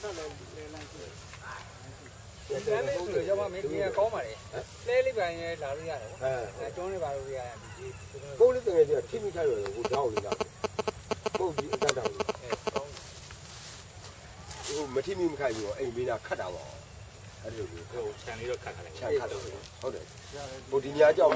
ဆက်လဲလဲလမ်းရှိတယ်လမ်းလေးဆိုတော့ရောက်မှမင်းကြီးကောင်းပါလေလဲလေးပိုင်းလဲလာလို့ရတယ်အဲအဲကျွန်းလေးပါလို့ရတယ်ဒီကြီးကိုလေးတကယ်ကြီးထိမိခိုက်ရတယ်ကိုတောင်းလေးလာပုတ်ကြီးအတက်တောင်းအဲကောင်းဟိုမထိမိမခိုက်ဘူးအိမ်ဘေးနာခတ်တာပါအဲ့လိုမျိုးဟိုခြံလေးတော့ခတ်ခတ်လိုက်ချန်ခတ်တော့ဟုတ်တယ်ဘုဒီညာကြောင့်